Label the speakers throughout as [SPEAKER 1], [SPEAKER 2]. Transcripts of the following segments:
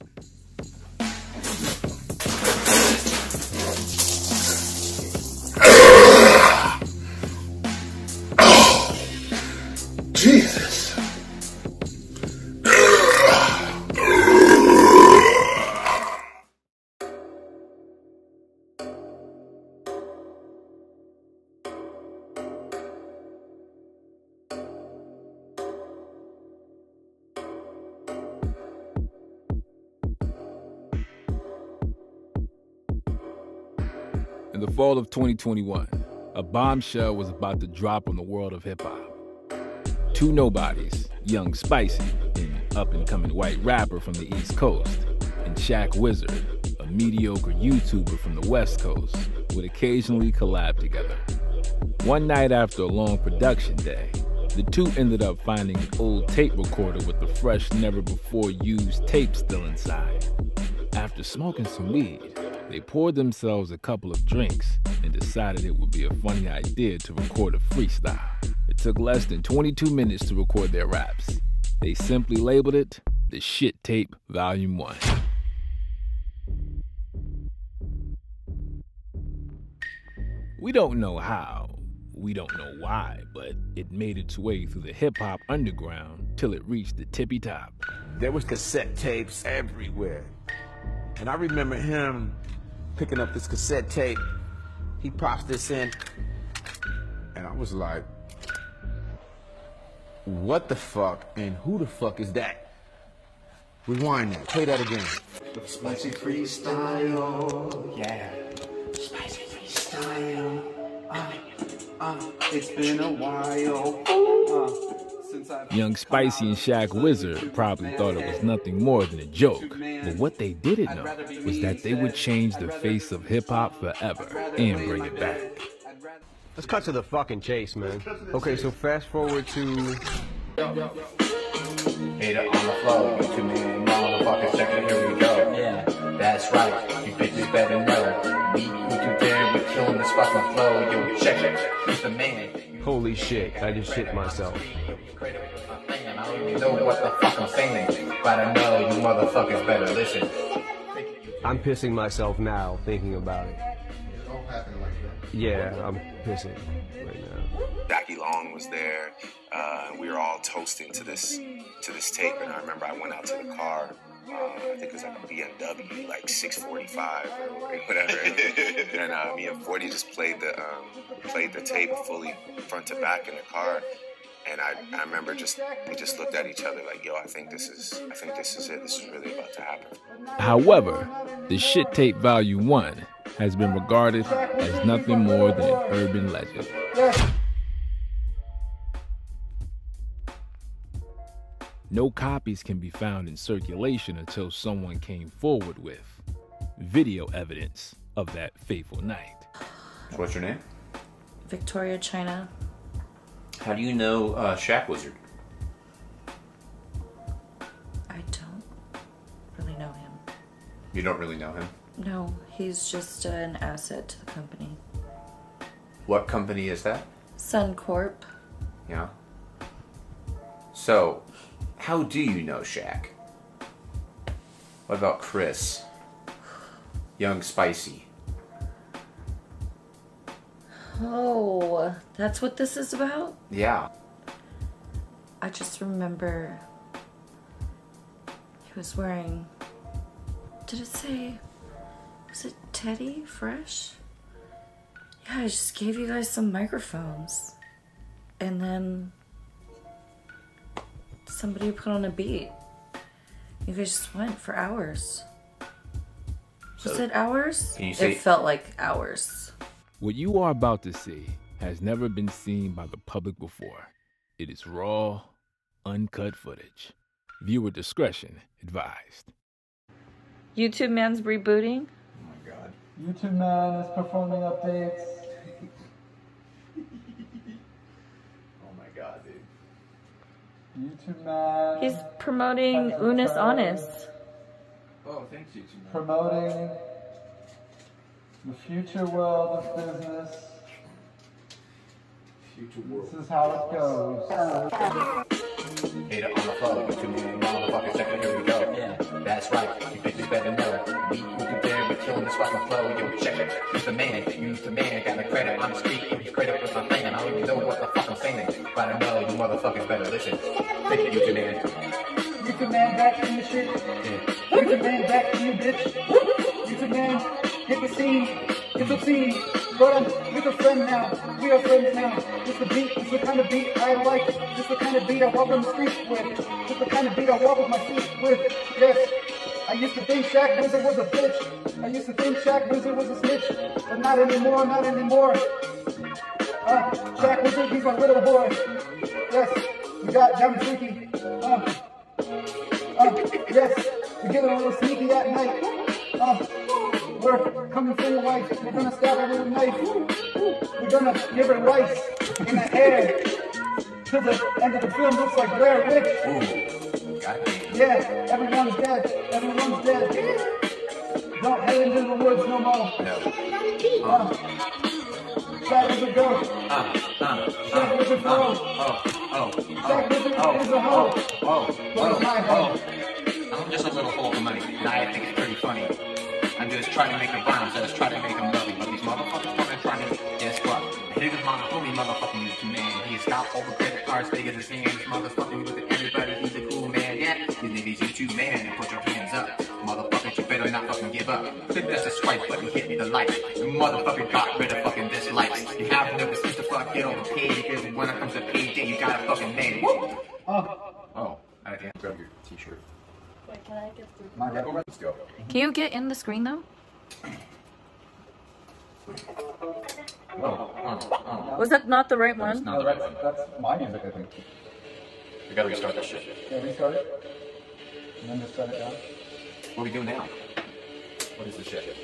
[SPEAKER 1] In the fall of 2021, a bombshell was about to drop on the world of hip hop. Two nobodies, Young Spicie, an up and coming white rapper from the East Coast, and Shack Wizard, a mediocre YouTuber from the West Coast, would occasionally collab together. One night after a long production day, the two ended up finding an old tape recorder with the fresh, never before used tape still inside. After smoking some weed, they poured themselves a couple of drinks and decided it would be a funny idea to record a freestyle. It took less than 22 minutes to record their raps. They simply labeled it the Shit Tape Volume 1. We don't know how, we don't know why, but it made its way through the hip hop underground till it reached the tippy top.
[SPEAKER 2] There was cassette tapes everywhere. And I remember him picking up this cassette tape. He pops this in. And I was like, what the fuck and who the fuck is that? Rewind that. Play that again.
[SPEAKER 3] Spicy freestyle, yeah. Spicy freestyle. Uh, uh, it's been a while. Uh,
[SPEAKER 1] Young Spicie and Shack Wizard probably thought it was nothing more than a joke, but what they didn't know was that they would change the face of hip hop forever and bring it back.
[SPEAKER 4] Let's cut to the fucking chase, man. Okay, so fast forward to
[SPEAKER 5] Hater on the flow, you two million motherfuckers, check it, here we go. Yeah, that's right, you bitches better know. Me, who you dare, we killing this fucking flow. Yo, check it, who's the man?
[SPEAKER 4] holy shit, I just shit myself.
[SPEAKER 5] I don't even know what the fuck I'm saying, but I know you motherfuckers better listen.
[SPEAKER 4] I'm pissing myself now thinking about it. Yeah, I'm pissing right now.
[SPEAKER 6] Jackie Long was there. Uh, we were all toasting to this to this tape, and I remember I went out to the car. Uh, I think it was like a BMW, like 645 or whatever. and uh, me and 40 just played the um, played the tape fully front to back in the car. And I, I remember just we just looked at each other like, yo, I think this is I think this is it. This is really about to happen.
[SPEAKER 1] However, the Shit Tape Volume 1 has been regarded as nothing more than an urban legend. No copies can be found in circulation until someone came forward with video evidence of that fateful night.
[SPEAKER 7] What's your name?
[SPEAKER 8] Victoria China.
[SPEAKER 7] How do you know uh, Shack Wizard?
[SPEAKER 8] I don't really know him.
[SPEAKER 7] You don't really know him.
[SPEAKER 8] No, he's just an asset to the company.
[SPEAKER 7] What company is that?
[SPEAKER 8] Suncorp.
[SPEAKER 7] Yeah. So, how do you know Shack? What about Chris? Young Spicie.
[SPEAKER 8] Oh, that's what this is about?
[SPEAKER 7] Yeah.
[SPEAKER 8] I just remember he was wearing. Did it say. Was it Teddy Fresh? Yeah, I just gave you guys some microphones. And then. Somebody put on a beat. You guys just went for hours. Was
[SPEAKER 7] So,
[SPEAKER 8] it hours?
[SPEAKER 7] can you say-
[SPEAKER 8] It felt like hours.
[SPEAKER 1] What you are about to see has never been seen by the public before. It is raw, uncut footage. Viewer discretion advised.
[SPEAKER 8] YouTube man's rebooting? Oh my god.
[SPEAKER 9] YouTube man is performing updates.
[SPEAKER 7] Oh my god, dude.
[SPEAKER 9] YouTube man
[SPEAKER 8] He's promoting Unis Honest.
[SPEAKER 7] Oh, thanks, you two.
[SPEAKER 9] promoting the future world of business.
[SPEAKER 7] Future world.
[SPEAKER 9] This is how it goes.
[SPEAKER 5] Hater on the flow, you two million motherfuckers, check it, here we go. Yeah, That's right, you bitches better know. We who do dare, we killing this fucking flow. Yo, check it. Who's the man? Who's the man? Got the credit on the street. Who's credit with my thing? And I don't even know what the fuck I'm saying. But I know you motherfuckers better listen. Thank you, YouTube man.
[SPEAKER 3] YouTube man back in the shit. YouTube man back in the bitch. Hit the scene. But I'm with a friend now. We are friends now. It's the beat, it's the kind of beat I like. It's the kind of beat I walk on the street with. It's the kind of beat I walk with my feet with. Yes. I used to think Shack Wizard was a bitch. I used to think Shack Wizard was a snitch. But not anymore, not anymore. Uh, Shack Wizard, he's my little boy. Yes, we got Young Freaky. Uh, uh, yes, we get a little sneaky at night. Uh, we're coming for your wife. We're gonna stab her with a knife. We're gonna give her rice in the air. Till the end of the film looks like Blair Witch.
[SPEAKER 5] Ooh.
[SPEAKER 3] Yeah, everyone's dead. Everyone's dead. Don't head into the woods no more.
[SPEAKER 5] No.
[SPEAKER 3] Uh, Shack is a ghost.
[SPEAKER 5] Uh, uh,
[SPEAKER 3] Shack is a
[SPEAKER 5] uh,
[SPEAKER 3] ghost.
[SPEAKER 5] oh, oh,
[SPEAKER 3] Shack
[SPEAKER 5] oh,
[SPEAKER 3] is a,
[SPEAKER 5] oh,
[SPEAKER 3] is a hoe.
[SPEAKER 5] oh,
[SPEAKER 3] Where's my hoe?
[SPEAKER 5] I'm just a little hole I'm trying to make a rhyme, so let's try to make them lovely. But these motherfuckers come and trying to guess what? Here's my homie motherfucking YouTube man. He's got all the credit cards big as his hands. Motherfucking with everybody, he's a cool man. Yeah, these niggas YouTube man, and put your hands up. Motherfuckers, you better not fucking give up. Click that subscribe button, hit me the like. You motherfucking got rid of fucking dislikes. You have no excuse to fuck get on the page. Because when it comes to payday, you got a fucking name. Woo!
[SPEAKER 3] Oh,
[SPEAKER 5] Oh, I can't grab your t-shirt.
[SPEAKER 10] Wait, can I get through?
[SPEAKER 3] my bad.
[SPEAKER 5] Let's go.
[SPEAKER 8] Can you get in the screen though? Was that not the right
[SPEAKER 5] That's
[SPEAKER 8] one?
[SPEAKER 5] not the right one.
[SPEAKER 3] That's my music, I think.
[SPEAKER 5] We gotta restart that shit.
[SPEAKER 3] Yeah, restart it. And then just set it down.
[SPEAKER 5] What are we doing now? What is this shit?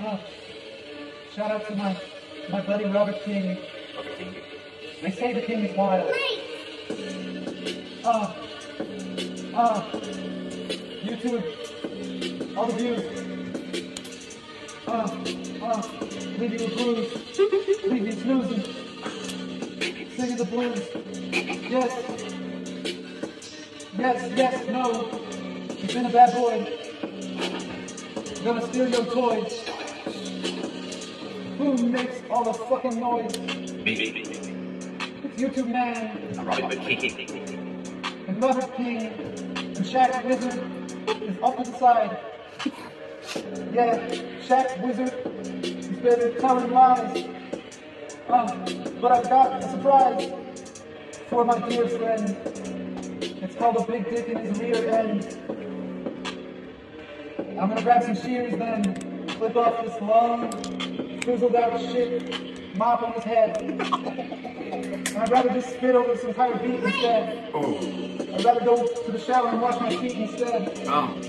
[SPEAKER 3] Oh, shout out to my, my buddy Robert King.
[SPEAKER 5] Okay, King.
[SPEAKER 3] They say the king is wild. Oh, ah, oh, ah. YouTube, all the views. Oh, oh, leave you a bruise, leave you snoozing, singing the blues. Yes, yes, yes, no, you've been a bad boy. Gonna steal your toys. Who makes all the fucking noise?
[SPEAKER 5] Me. me, me.
[SPEAKER 3] It's YouTube man.
[SPEAKER 5] Robert King.
[SPEAKER 3] and Robert King and Shack Wizard is off to the side. Yeah, Shack Wizard has been telling lies. Uh, but I've got a surprise for my dear friend. It's called a big dick in his rear end. I'm gonna grab some shears then, clip off this long, frizzled out shit, mop on his head. And I'd rather just spit over this entire beat instead. I'd rather go to the shower and wash my feet instead.
[SPEAKER 5] Oh.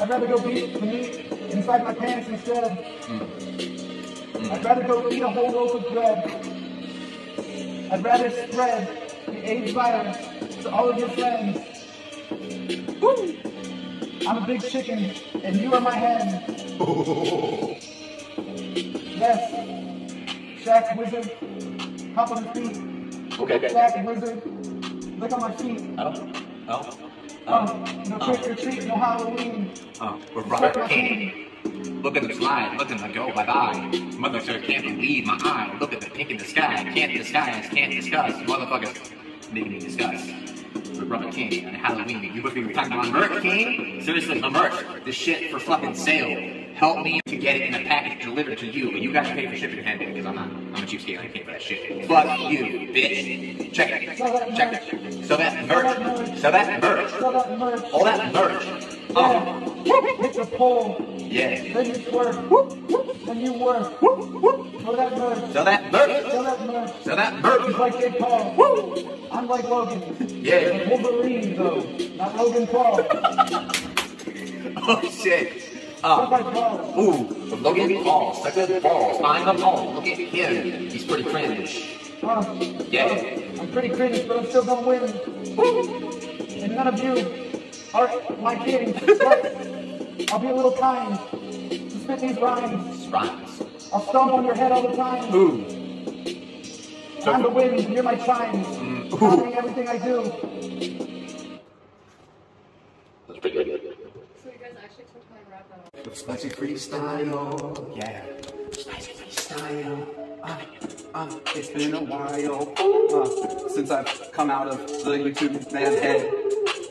[SPEAKER 3] I'd rather go beat the meat inside my pants instead. Mm. I'd rather go eat a whole loaf of bread. I'd rather spread the AIDS virus to all of your friends. Woo! I'm a big chicken, and you are my hen. Yes. Shack Wizard, hop on the feet.
[SPEAKER 5] Okay, okay.
[SPEAKER 3] Shack Wizard, look on my feet.
[SPEAKER 5] Oh. Oh.
[SPEAKER 3] Uh, oh, no trick or treat, no Halloween.
[SPEAKER 5] Oh. We're Robert King. Look at the slide, look at the go bye bye. Mother sir can't believe my eye. Look at the pink in the sky. Can't disguise, can't discuss. Motherfuckers making me discuss. We're King on Halloween. You be talking about merch, King? Seriously, a merch. This shit for fucking sale. Help me to get it in a package delivered to you, but you gotta pay for shipping and handling because I'm not. I'm a cheapskate. I can't pay for that shit. Fuck you, bitch. Check it. Check it. So that merch. So that merch. All that merch. Oh.
[SPEAKER 3] Hit the pole.
[SPEAKER 5] yeah.
[SPEAKER 3] Then you twerk. Then you work. For that merch.
[SPEAKER 5] So that merch.
[SPEAKER 3] Sell that.
[SPEAKER 5] So that
[SPEAKER 3] He's like Jake Paul. I'm like Logan.
[SPEAKER 5] Yeah.
[SPEAKER 3] Wolverine, though. Not Logan Paul.
[SPEAKER 5] Oh shit. Oh.
[SPEAKER 3] Paul.
[SPEAKER 5] Ooh, Logan Paul, suck good balls, find them all. Look at him. He's pretty cringe.
[SPEAKER 3] Uh,
[SPEAKER 5] Yeah.
[SPEAKER 3] I'm pretty cringe, but I'm still gonna win. And none of you are my king. But I'll be a little kind to spit these rhymes.
[SPEAKER 5] Rhymes.
[SPEAKER 3] I'll stomp on your head all the time.
[SPEAKER 5] Ooh.
[SPEAKER 3] I'm the wind, and you're my chimes.
[SPEAKER 5] Mm.
[SPEAKER 3] Copying everything I do.
[SPEAKER 5] That's pretty good.
[SPEAKER 10] So you guys actually took my rap out.
[SPEAKER 3] With spicy freestyle, yeah. Spicy freestyle. Uh, uh, it's been a while uh, since I've come out of the YouTube man head.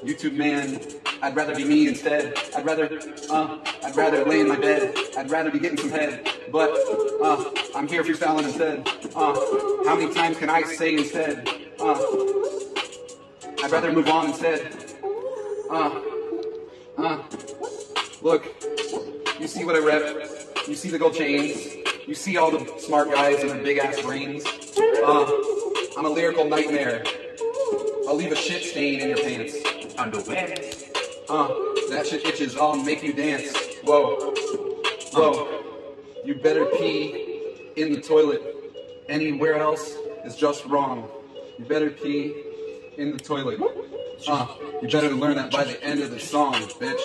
[SPEAKER 3] YouTube man, I'd rather be me instead. I'd rather, uh, I'd rather lay in my bed. I'd rather be getting some head. But uh, I'm here freestyling instead. Uh, how many times can I say instead? Uh, I'd rather move on instead. Uh, uh, look, you see what I rep. You see the gold chains. You see all the smart guys and their big ass brains. Uh, I'm a lyrical nightmare. I'll leave a shit stain in your pants. Underwear. Uh, that shit itches. I'll make you dance. Whoa. Whoa. You better pee in the toilet. Anywhere else is just wrong. You better pee in the toilet. Uh, you better learn that by the end of the song, bitch.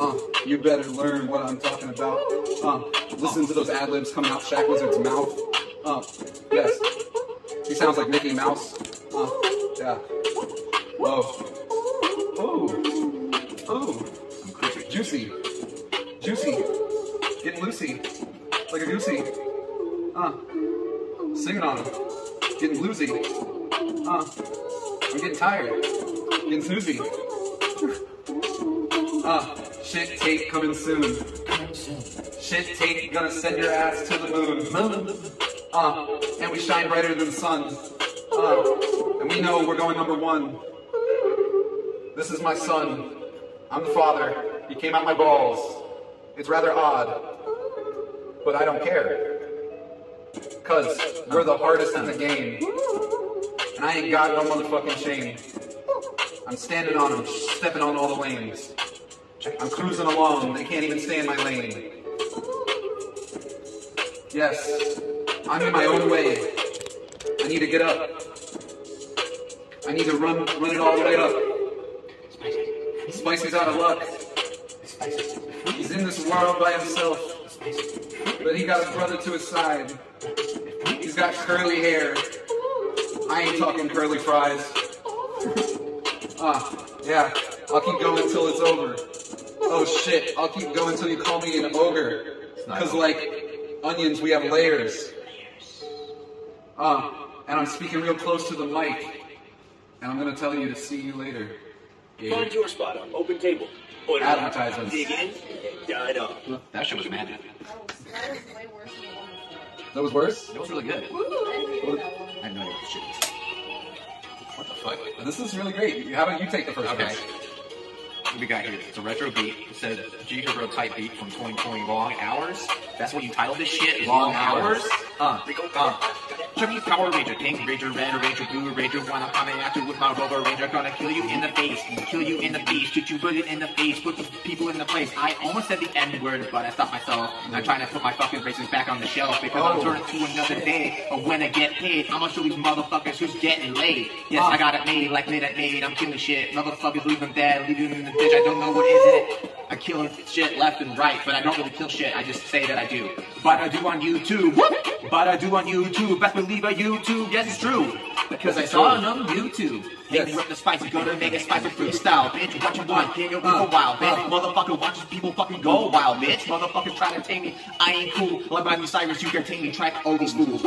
[SPEAKER 3] Uh, you better learn what I'm talking about. Uh, listen to those ad libs coming out Shack Wizard's mouth. Uh, yes. He sounds like Mickey Mouse. Uh, yeah. Whoa. Juicy. Juicy. Getting loosey. Like a goosey. Uh. Singing on him. Getting bluesy. Uh. I'm getting tired. Getting snoozy. Uh. Shit tape coming soon. Shit tape gonna send your ass to the moon. Uh. And we shine brighter than the sun. Uh. And we know we're going number one. This is my son. I'm the father. He came out my balls. It's rather odd, but I don't care. Cause we're the hardest in the game. And I ain't got no motherfucking shame. I'm standing on them, stepping on all the lanes. I'm cruising along, they can't even stay in my lane. Yes, I'm in my own way. I need to get up. I need to run, run it all the way up. Spicy's out of luck. In this world by himself. But he got a brother to his side. He's got curly hair. I ain't talking curly fries. Ah, yeah. I'll keep going until it's over. Oh shit, I'll keep going until you call me an ogre. Cause like onions, we have layers. Ah, and I'm speaking real close to the mic. And I'm gonna tell you to see you later.
[SPEAKER 11] Find your spot on Open Cable. Or
[SPEAKER 3] Advertisements.
[SPEAKER 11] Dig in, dive on.
[SPEAKER 5] That shit was magic.
[SPEAKER 10] That was way worse than the one before.
[SPEAKER 3] That was worse?
[SPEAKER 5] It was really good.
[SPEAKER 3] What-
[SPEAKER 5] I have no idea what the shit is. What the fuck?
[SPEAKER 3] This is really great. How about you take the first
[SPEAKER 5] Okay.
[SPEAKER 3] verse?
[SPEAKER 5] What we got here? It's a retro beat. It says G Hero type beat from 2020 Long Hours. That's what you titled this shit? is Long Hours? Uh, uh. Me Power Ranger, Pink Ranger, Red Ranger, Blue Ranger. Wanna come at you with my Robo Ranger. Gonna kill you in the face, kill you in the face, shoot you bullet in the face, put the people in the place. I almost said the N word, but I stopped myself. I'm trying to put my fucking braces back on the shelf because I'm
[SPEAKER 3] Oh.
[SPEAKER 5] turning to another day. But when I get paid, I'ma show these motherfuckers who's getting laid. Yes, I ah. got it made like Minute Maid. I'm killing shit. Motherfuckers leave them dead, leave them in the ditch. I don't know what is it. I kill shit left and right, but I don't really kill shit. I just say that I do. But I do on YouTube. But I do on YouTube. Best believe I YouTube. Yes, it's true. Because I saw it on YouTube. Me up the spicy, gonna make a spicy freestyle, bitch. What you want? Can you go wild, bitch? Motherfucker watches people fucking go wild, bitch. Motherfucker try to tame me. I ain't cool. Like Miley Cyrus, you can tame me. Track all these fools.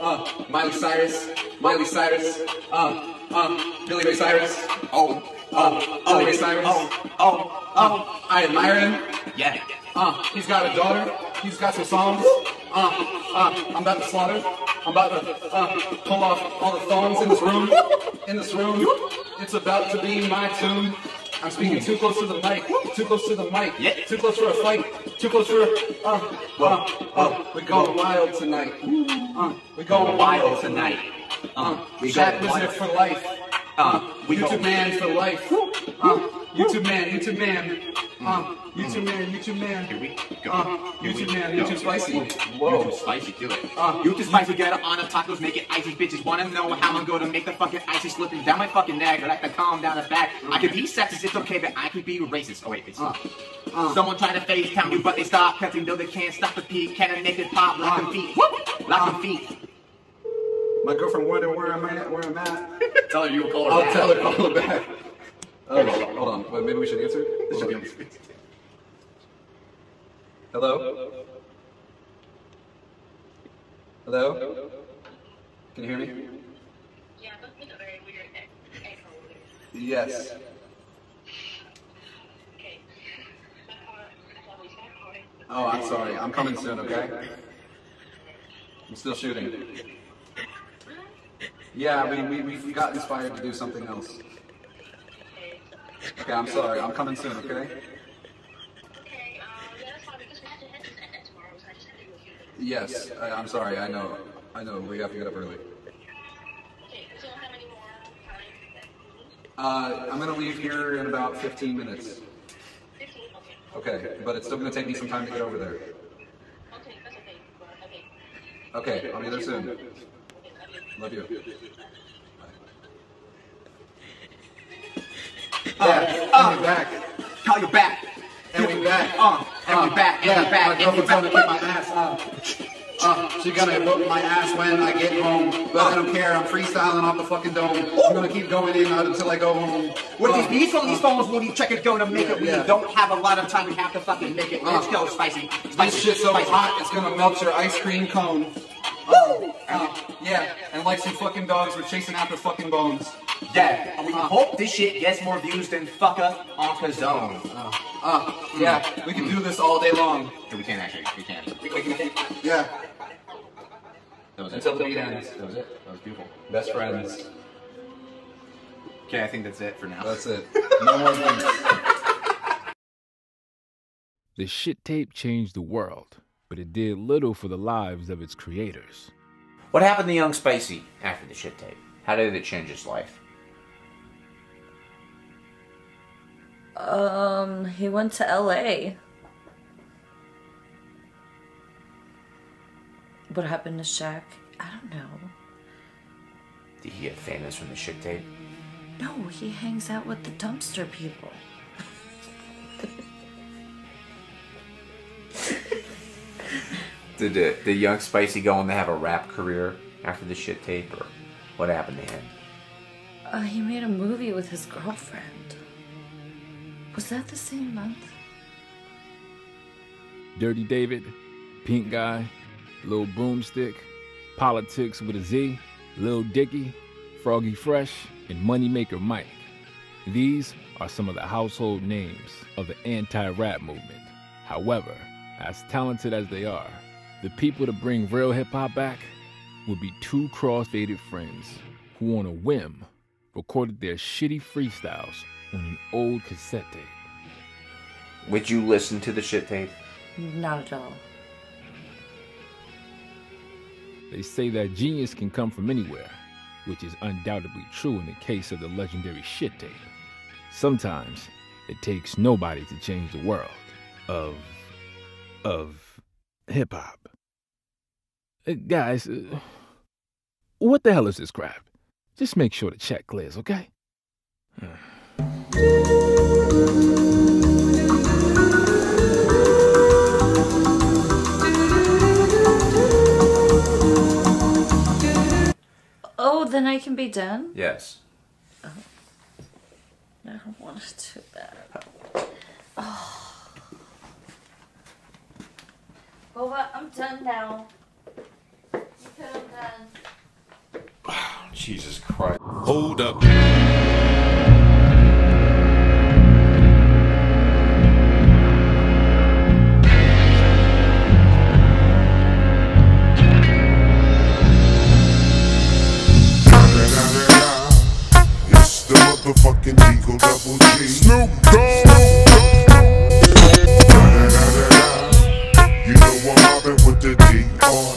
[SPEAKER 3] Uh, Miley Cyrus, Miley Cyrus, uh, uh, Billy Ray Cyrus.
[SPEAKER 5] Oh,
[SPEAKER 3] uh, Billy Ray Cyrus.
[SPEAKER 5] Oh, oh,
[SPEAKER 3] oh. I admire him.
[SPEAKER 5] Yeah.
[SPEAKER 3] Uh, he's got a daughter. He's got some songs. Uh, uh, I'm about to slaughter. I'm about to uh, pull off all the thongs in this room. In this room, it's about to be my tune. I'm speaking too close to the mic. Too close to the mic.
[SPEAKER 5] Yeah.
[SPEAKER 3] Too close for a fight. Too close for a. Uh, uh, uh, we're going wild tonight. Uh, we're going wild tonight. Uh,
[SPEAKER 5] we
[SPEAKER 3] Shack
[SPEAKER 5] go
[SPEAKER 3] Wizard for life.
[SPEAKER 5] Uh, we
[SPEAKER 3] YouTube man for life. Uh, YouTube man, YouTube man. Uh, YouTube man, YouTube man.
[SPEAKER 5] Here we go.
[SPEAKER 3] Uh,
[SPEAKER 5] Here we
[SPEAKER 3] YouTube man,
[SPEAKER 5] go.
[SPEAKER 3] YouTube spicy.
[SPEAKER 5] Whoa. YouTube spicy, do it.
[SPEAKER 3] Uh,
[SPEAKER 5] YouTube spicy, get it on the tacos, make it icy. Bitches wanna know how I'm gonna make the fucking icy slipping down my fucking neck. I like to calm down the back. I can be sexist, it's okay, but I can be racist. Oh wait, it's
[SPEAKER 3] Uh, uh.
[SPEAKER 5] Someone trying to FaceTime you, but they stop, cause they know they can't stop the peak. Can a naked pop, lock them feet. Whoop! Lock them feet.
[SPEAKER 3] My girlfriend wondering where I'm at. Where I'm at.
[SPEAKER 5] Tell her you will call her
[SPEAKER 3] I'll
[SPEAKER 5] back.
[SPEAKER 3] tell her call her back. Oh, hold on. Wait, maybe we should answer.
[SPEAKER 5] This should be on the screen.
[SPEAKER 3] Hello? Hello? Can you hear me? Yes. Oh, I'm sorry. I'm coming soon, okay? I'm still shooting. Yeah, we, we, we got inspired to do something else. Okay, I'm sorry. I'm coming soon, okay? Okay. Yes, I, I'm sorry. I know. I know. We have to get up early. Uh, I'm gonna leave here in about 15 minutes. Okay, but it's still gonna take me some time to get over there. Okay, but okay. Okay, I'll be there soon. Love you.
[SPEAKER 5] Uh, uh, back. Call you back.
[SPEAKER 3] And we back.
[SPEAKER 5] Uh, and we back. And
[SPEAKER 3] Yeah,
[SPEAKER 5] we back.
[SPEAKER 3] my girlfriend's gonna
[SPEAKER 5] back.
[SPEAKER 3] kick my ass. Uh, uh, she gonna whoop my ass when I get home, but I don't care. I'm freestyling off the fucking dome. I'm gonna keep going in uh, until I go home.
[SPEAKER 5] With
[SPEAKER 3] Uh,
[SPEAKER 5] these beats from these phones, when you check it, go to make it. We
[SPEAKER 3] Yeah.
[SPEAKER 5] don't have a lot of time. We have to fucking make it. Let's
[SPEAKER 3] Uh.
[SPEAKER 5] go, spicy.
[SPEAKER 3] This shit's so
[SPEAKER 5] spicy.
[SPEAKER 3] hot, it's gonna melt your ice cream cone. Uh, uh, yeah, and like some fucking dogs, we're chasing after fucking bones.
[SPEAKER 5] Yeah, and we hope this shit gets more views than fucka on Kazone.
[SPEAKER 3] Uh, yeah, we can do this all day long.
[SPEAKER 5] We can't actually. We can.
[SPEAKER 3] We can, yeah.
[SPEAKER 5] That was it.
[SPEAKER 3] Until the beat ends.
[SPEAKER 5] That was it. That was beautiful.
[SPEAKER 3] Best friends.
[SPEAKER 5] Okay, I think that's it for now.
[SPEAKER 3] That's it. No more things.
[SPEAKER 1] The shit tape changed the world, but it did little for the lives of its creators.
[SPEAKER 7] What happened to Young Spicie after the shit tape? How did it change his life?
[SPEAKER 8] Um, he went to LA. What happened to Shack? I don't know.
[SPEAKER 7] Did he get famous from the shit tape?
[SPEAKER 8] No, he hangs out with the dumpster people.
[SPEAKER 7] Did the, did Young Spicie go on to have a rap career after the shit tape, or what happened to him?
[SPEAKER 8] Uh, he made a movie with his girlfriend. Was that the same month?
[SPEAKER 1] Dirty David, Pink Guy, Lil Boomstick, Politics with a Z, Lil Dicky, Froggy Fresh, and Moneymaker Mike. These are some of the household names of the anti rap movement. However, as talented as they are, the people to bring real hip hop back would be two cross-faded friends who, on a whim, recorded their shitty freestyles on an old cassette tape.
[SPEAKER 7] Would you listen to the shit tape?
[SPEAKER 8] Not at all.
[SPEAKER 1] They say that genius can come from anywhere, which is undoubtedly true in the case of the legendary shit tape. Sometimes it takes nobody to change the world of of hip hop. Uh, guys, uh, what the hell is this crap? Just make sure the check clears, okay?
[SPEAKER 8] Oh, then I can be done?
[SPEAKER 7] Yes.
[SPEAKER 8] Oh, I don't want to do that. Oh. Well, what? I'm done now. You uh, I'm done.
[SPEAKER 12] Jesus Christ.
[SPEAKER 13] Hold up.
[SPEAKER 14] Motherfucking Eagle Double G. Snoop Dogg. You know I'm mobbing with the D.R.E.